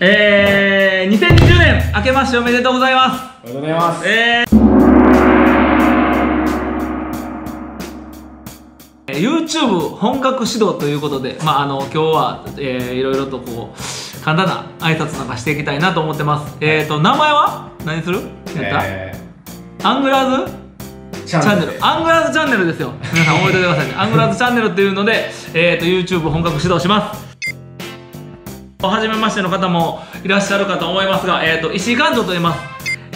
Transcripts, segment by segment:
えー、2020年明けましておめでとうございます。おめでとうございます。えー。YouTube 本格始動ということで、まあ、あの今日は、えー、いろいろとこう簡単な挨拶なんかしていきたいなと思ってます、えっ、ー、と名前は？何する？言った、えアングラーズ？ー、チチャンネル。アングラーズチャンネルですよ。皆さん覚えておいてくださいね。アングラーズチャンネルっていうので、えー、と YouTube 本格始動します初めましての方もいらっしゃるかと思いますが、えー、と石井館長と言います。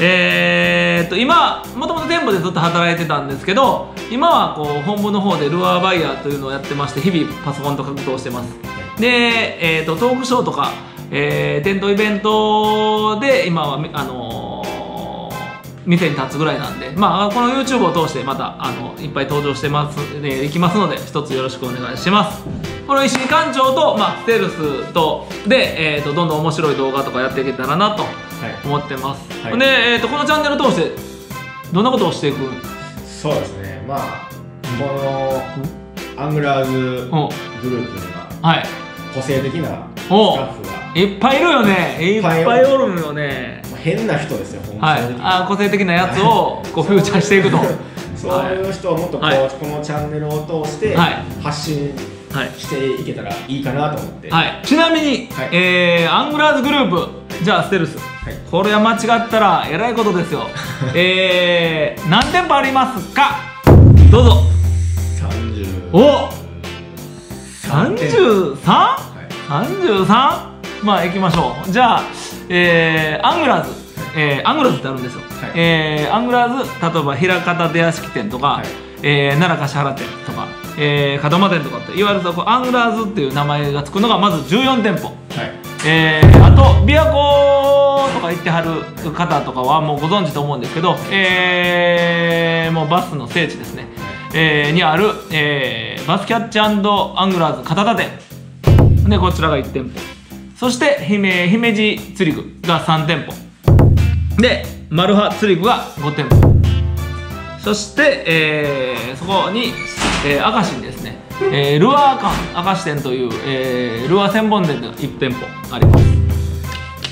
えー、と今もともと店舗でずっと働いてたんですけど今はこう本部の方でルアーバイヤーというのをやってまして日々パソコンと格闘してます。で、えー、とトークショーとか、えー、店頭イベントで今はあのー店に立つぐらいなんで、まあ、この YouTube を通してまたあのいっぱい登場してます、ね、いきますので一つよろしくお願いします。この石井館長と、まあ、ステルスとで、えー、とどんどん面白い動画とかやっていけたらなとはい。思ってます、はい。で、えー、とこのチャンネルを通してどんなことをしていく？そうですね。まあこのアングラーズおグループにははい。個性的なスタおッフが。いっぱいいるよね。いっぱいおるよね。まあ変な人ですよ本はい。当にあー個性的なやつをこうフューチャーしていくと。そういう人をもっとこう、はい。このチャンネルを通してはい。発信はいしていけたらいいかなと思って、はい、ちなみに、はい。えーアングラーズグループじゃあステルス、はい。これは間違ったらえらいことですよ。えー、何店舗ありますか？どうぞ。30お3店 33?33? はい。まあ行きましょう。じゃあ、えーアングラーズ、えーアングラーズってあるんですよ、はい。えーアングラーズ例えば枚方出屋敷店とか、はい。えー奈良橿原店とか、えー門真店とかっていわゆるアングラーズっていう名前がつくのがまず14店舗。はい。えー、あと琵琶湖とか行ってはる方とかはもうご存知と思うんですけど、えーもうバスの聖地ですね、えーにある、えーバスキャッチアングラーズ片田店。でこちらが1店舗。そして姫姫路釣り具が3店舗。でマルハ釣り具が5店舗。そして、えーそこに、えー、明石にですね、えールアー館明石店という、えールアー専門店が1店舗あります。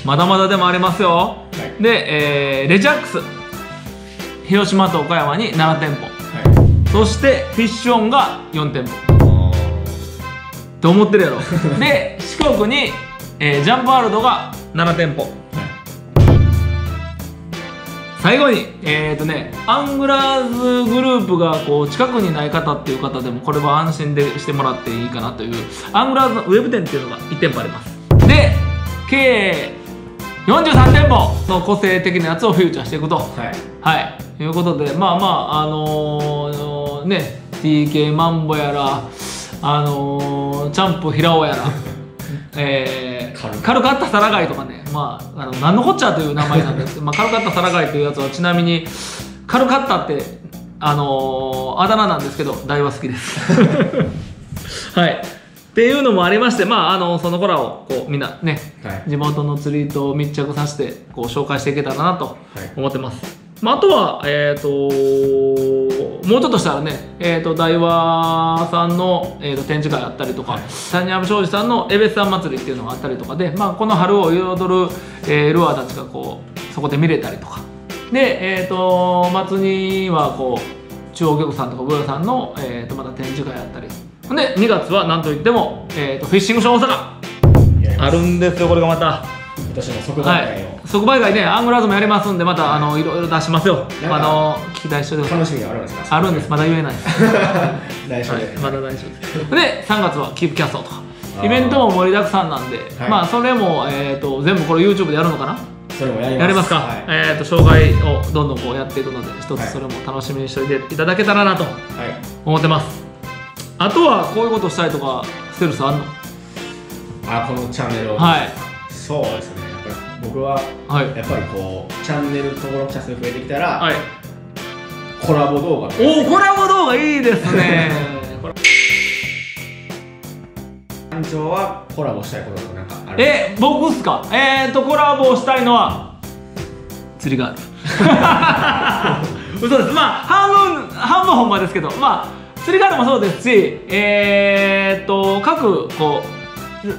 まだまだでもありますよ、はい。で、えーレジャックス広島と岡山に7店舗。はい。そしてフィッシュオンが4店舗。あと思ってるやろ。で四国に、えージャンプワールドが7店舗最後にえっ、ー、とねアングラーズグループがこう近くにない方っていう方でもこれは安心でしてもらっていいかなというアングラーズのウェブ店っていうのが1店舗あります。で計43店舗の個性的なやつをフューチャーしていくと。ーはい。はい。ということでまあまああのーね TK マンボやらあのーチャンプ平尾やら えーカルカルカッタサラガイとかねまああの何のこっちゃという名前なんです。けど、まあ、カルカッタサラガイというやつはちなみにカルカッタってあのーあだ名なんですけど大は好きです。はい。っていうのもありましてまああのその子らをこうみんなねはい。地元の釣り糸を密着させてこう紹介していけたらなとはい。思ってます、まあ、あとはえっ、ともうちょっとしたらね、えー、と大和さんの、えー、と展示会あったりとか、はい。谷山庄司さんのエベスさん祭りっていうのがあったりとかで、まあ、この春を彩る、えールアーたちがこうそこで見れたりとか。で、えー、と末にはこう中央漁港さんとか上田さんの、えー、とまた展示会あったり。ほんで2月はなんといっても、えー、とフィッシングショー大阪。あるんですよこれがまた。私も即売は会をい、即売会ね、アングラーズもやりますんで、また、あのい。ろいろ出しますよ。あの期待しておい。て楽。しみがあるんですか？あるんです、まだ言えないです。来週で、はい、まだ大丈夫です。で、3月はキープキャストと。かイベントも盛りだくさんなんで、はい。まあそれも、えー、と全部これ YouTube でやるのかな？それもやります。やりますか、はい、えー、と障害をどんどんこうやっていくので一はい。つそれも楽しみにしておいていただけたらなとはい、思ってます。あとはこういうことしたいとかステルスあんの？あこのチャンネルを。はいそうですね。やっぱり僕ははい。やっぱりこうチャンネル登録者数増えてきたら、はい。コラボ動画おおコラボ動画いいですね。これ。館長はコラボしたいこととかなんかある？え僕っすか？えーとコラボしたいのは釣りがある嘘です。まあ半分半分ほんまですけど。まあ釣りガールもそうですしえー、っと各こう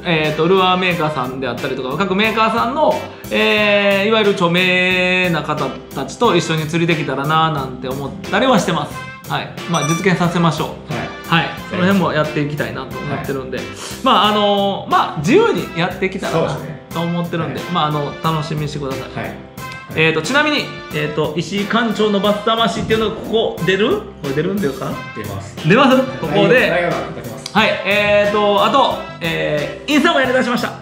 えー、とルアーメーカーさんであったりとか各メーカーさんの、えーいわゆる著名な方たちと一緒に釣りできたらななんて思ったりはしてます。はい。まあ実現させましょう。はい。はい、その辺もやっていきたいなと思ってるんで、まああのまあ自由にやっていけたらなと思ってるんで、はい。まああの楽しみにしてください。はい。えー、とちなみに、えー、と石井館長のバス魂っていうのがここ出る？これ出るんですか？出ます。出ます？ここではいえー、とあと、えーインスタもやりだしました。は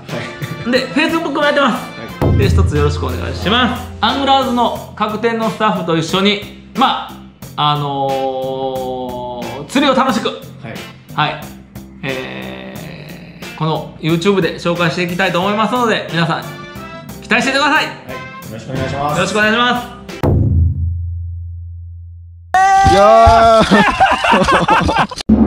い。で Facebook もやってます。はい。で一つよろしくお願いします。アングラーズの各店のスタッフと一緒にまああのー釣りを楽しく。はい。はい、えーこの YouTube で紹介していきたいと思いますので皆さん期待しててください。よはい。よろしくお願いします。ろしくお願いします。いやー